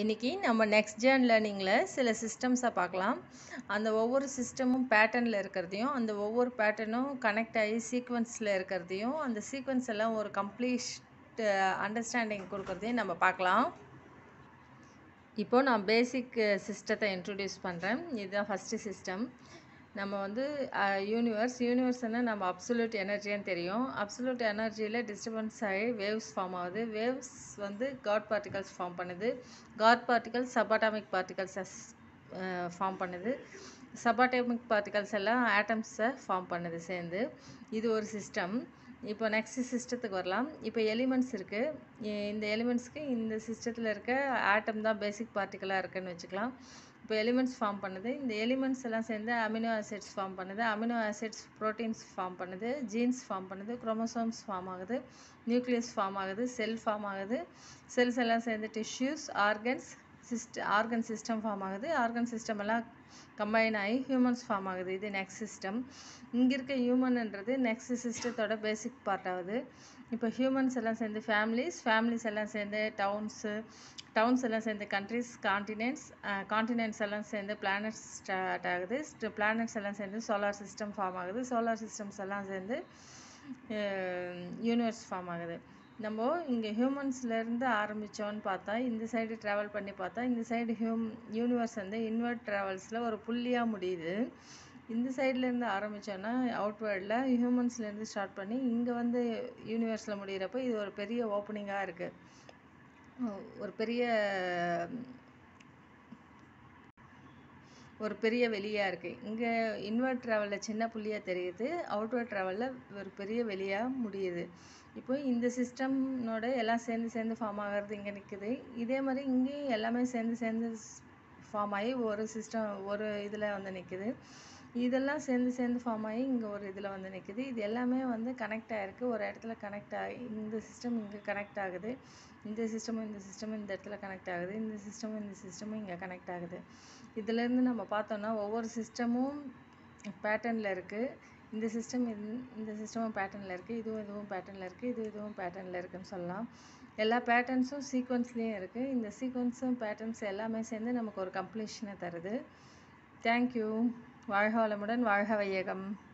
இன்றைக்கி நம்ம நெக்ஸ்ட் ஜேர்ன் லேர்னிங்கில் சில சிஸ்டம்ஸை பார்க்கலாம். அந்த ஒவ்வொரு சிஸ்டமும் பேட்டர்னில் இருக்கிறதையும் அந்த ஒவ்வொரு பேட்டர்னும் கனெக்ட் ஆகி சீக்வன்ஸில் இருக்கிறதையும் அந்த சீக்வன்ஸ் எல்லாம் ஒரு கம்ப்ளீட் அண்டர்ஸ்டாண்டிங் கொடுக்குறதையும் நம்ம பார்க்கலாம். இப்போ நான் பேசிக் சிஸ்டத்தை இன்ட்ரடியூஸ் பண்ணுறேன் இதுதான் ஃபஸ்ட்டு சிஸ்டம் நம்ம வந்து யூனிவர்ஸ் யூனிவர்ஸ்னால் நம்ம அப்சல்யூட் எனர்ஜின்னு தெரியும். அப்சல்யூட் எனர்ஜியில் டிஸ்டர்பன்ஸ் ஆகி வேவ்ஸ் ஃபார்ம் ஆகுது. வேவ்ஸ் வந்து காட் பார்ட்டிகல்ஸ் ஃபார்ம் பண்ணுது. காட் பார்ட்டிகல்ஸ் சப்பாட்டாமிக் பார்ட்டிகல்ஸை ஃபார்ம் பண்ணுது. சப்பாட்டாமிக் பார்ட்டிகல்ஸ் எல்லாம் ஆட்டம்ஸை ஃபார்ம் பண்ணுது சேர்ந்து. இது ஒரு சிஸ்டம் இப்போ நெக்ஸ்ட் சிஸ்டத்துக்கு வரலாம். இப்போ எலிமெண்ட்ஸ் இருக்குது இந்த எலிமெண்ட்ஸ்க்கு இந்த சிஸ்டத்தில் இருக்க ஆட்டம் தான் பேசிக் பார்ட்டிக்கலாக இருக்குன்னு வச்சுக்கலாம். இப்போ எலிமெண்ட்ஸ் ஃபார்ம் பண்ணுது. இந்த எலிமெண்ட்ஸ் எல்லாம் சேர்ந்து அமினோ ஆசிட்ஸ் ஃபார்ம் பண்ணுது. அமினோ ஆசிட்ஸ் ப்ரோட்டீன்ஸ் ஃபார்ம் பண்ணுது. ஜீன்ஸ் ஃபார்ம் பண்ணுது. குரோமோசோம்ஸ் ஃபார்ம் ஆகுது. நியூக்ளியஸ் ஃபார்ம் ஆகுது. செல் ஃபார்ம் ஆகுது. செல்ஸ் எல்லாம் சேர்ந்து tissues organs system organ system form ஆகுது. ஆர்கன் சிஸ்டம் எல்லாம் கம்பைன் ஆகி ஹியூமன்ஸ் ஃபார்ம் ஆகுது. இது நெக்ஸ்ட் சிஸ்டம் இங்கே இருக்க ஹியூமன்ன்றது நெக்ஸ்ட் சிஸ்டத்தோட பேசிக் பார்ட் ஆகுது. இப்போ ஹியூமன்ஸ் எல்லாம் சேர்ந்து ஃபேமிலிஸ் ஃபேமிலிஸ் எல்லாம் சேர்ந்து டவுன்ஸு டவுன்ஸ் எல்லாம் சேர்ந்து கண்ட்ரிஸ் காண்டினென்ட்ஸ் காண்டினென்ட்ஸ் எல்லாம் சேர்ந்து பிளானட்ஸ் ஸ்டார்ட் ஆகுது. பிளானட்ஸ் எல்லாம் சேர்ந்து சோலார் சிஸ்டம் ஃபார்ம் ஆகுது. சோலார் சிஸ்டம்ஸ் எல்லாம் சேர்ந்து யூனிவர்ஸ் ஃபார்ம் ஆகுது. நம்ம இங்கே ஹியூமன்ஸ்லேருந்து ஆரம்பித்தோன்னு பார்த்தா இந்த சைடு ட்ராவல் பண்ணி பார்த்தா இந்த சைடு ஹியூம் யூனிவர்ஸ் வந்து இன்வெர்ட் ட்ராவல்ஸில் ஒரு புள்ளியாக முடியுது. இந்த சைட்லேருந்து ஆரம்பித்தோன்னா அவுட்வேர்டில் ஹியூமன்ஸ்லேருந்து ஸ்டார்ட் பண்ணி இங்கே வந்து யூனிவர்ஸில் முடிகிறப்ப இது ஒரு பெரிய ஓப்பனிங்காக இருக்குது ஒரு பெரிய ஒரு பெரிய வெளியாக இருக்குது இங்கே இன்வெர்ட் ட்ராவலில் சின்ன புள்ளியாக தெரியுது. அவுட்வேர்ட் ட்ராவலில் ஒரு பெரிய வெளியாக முடியுது. இப்போ இந்த சிஸ்டம்னோட எல்லாம் சேர்ந்து சேர்ந்து ஃபார்ம் ஆகிறது இங்கே நிற்குது இதே மாதிரி இங்கேயும் எல்லாமே சேர்ந்து சேர்ந்து ஃபார்ம் ஆகி ஒரு சிஸ்டம் ஒரு இதில் வந்து நிற்குது இதெல்லாம் சேர்ந்து சேர்ந்து ஃபார்ம் ஆகி இங்கே ஒரு இதில் வந்து நிற்குது இது எல்லாமே வந்து கனெக்ட் ஆகிருக்கு ஒரு இடத்துல கனெக்ட் ஆகி இந்த சிஸ்டம் இங்கே கனெக்ட் ஆகுது. இந்த சிஸ்டமும் இந்த சிஸ்டமும் இந்த இடத்துல கனெக்ட் ஆகுது. இந்த சிஸ்டமும் இந்த சிஸ்டமும் இங்கே கனெக்ட் ஆகுது. இதுலேருந்து நம்ம பார்த்தோன்னா ஒவ்வொரு சிஸ்டமும் பேட்டர்னில் இருக்குது இந்த சிஸ்டம் இந்த சிஸ்டமும் பேட்டர்னில் இருக்குது இதுவும் இதுவும் பேட்டர்னில் இருக்குது இது இதுவும் பேட்டர்னில் இருக்குதுன்னு சொல்லலாம். எல்லா பேட்டர்ன்ஸும் சீக்வன்ஸ்லேயும் இருக்குது இந்த சீக்வன்ஸும் பேட்டர்ன்ஸ் எல்லாமே சேர்ந்து நமக்கு ஒரு கம்ப்ளீஷனை தருது. தேங்க்யூ வாழ்க வளமுடன் வாழ்க வையகம்.